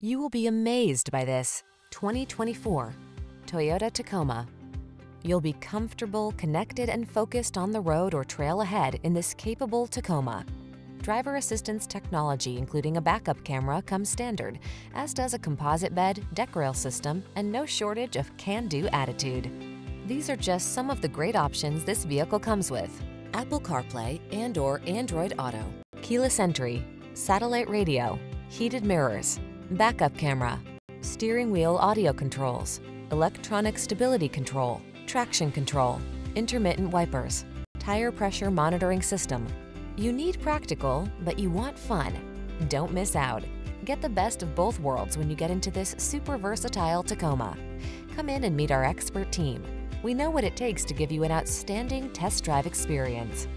You will be amazed by this 2024 Toyota Tacoma. You'll be comfortable, connected, and focused on the road or trail ahead in this capable Tacoma. Driver assistance technology, including a backup camera, comes standard, as does a composite bed, deck rail system, and no shortage of can-do attitude. These are just some of the great options this vehicle comes with. Apple CarPlay and or Android Auto, keyless entry, satellite radio, heated mirrors, backup camera, steering wheel audio controls, electronic stability control, traction control, intermittent wipers, tire pressure monitoring system. You need practical, but you want fun. Don't miss out. Get the best of both worlds when you get into this super versatile Tacoma. Come in and meet our expert team. We know what it takes to give you an outstanding test drive experience.